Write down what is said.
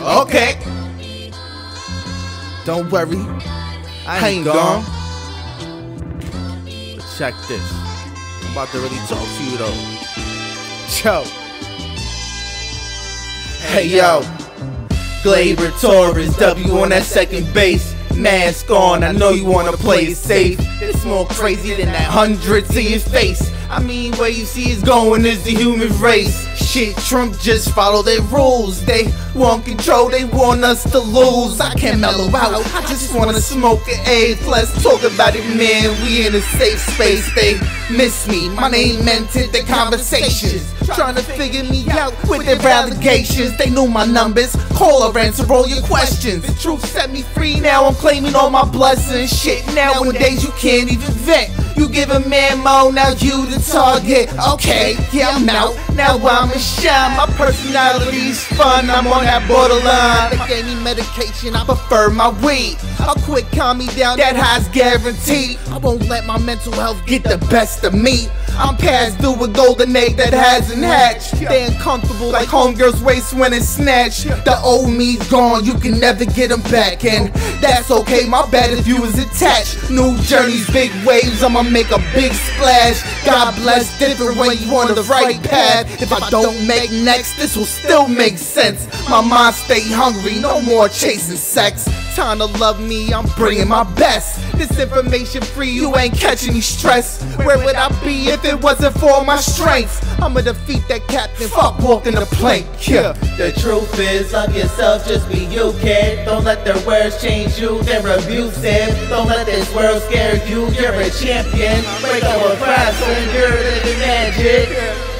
Okay. Don't worry, I ain't gone. But check this. I'm about to really talk to you though. Yo. Hey yo. Gleyber Torres, W on that second base. Mask on, I know you wanna play it safe. It's more crazy than that hundred to your face. I mean, where you see it's going is the human race. Shit, Trump just follow their rules. They want control, they want us to lose. I can't mellow out, I just wanna smoke an A. Let's talk about it, man. We in a safe space. They miss me, my name entered the conversations. Trying to figure me out with their allegations. They knew my numbers, call or answer all your questions. The truth set me free, now I'm claiming all my blessings. Shit, nowadays you can't even vent. You give a man more, now you the target. Okay, yeah, I'm out. Now I'm a shine. My personality's fun. I'm on that borderline. They gave me medication. I prefer my weed. I'll quit calm me down. That high's guaranteed. I won't let my mental health get the best of me. I'm past due with golden egg that hasn't hatched. They comfortable like homegirls waist when it's snatched. The old me's gone, you can never get them back. And that's okay, my bad if you was attached. New journeys, big waves, I'ma make a big splash. God bless, different when you on the right path. If I don't make next, this will still make sense. My mind stay hungry, no more chasing sex. Time to love me, I'm bringing my best. This information free, you ain't catching me stress. Where would I be if it wasn't for my strength? I'ma defeat that captain, fuck walking the plank. Yeah. The truth is, love yourself, just be you, kid. Don't let their words change you, they're abusive. Don't let this world scare you, you're a champion. Break our fast, and you're the magic.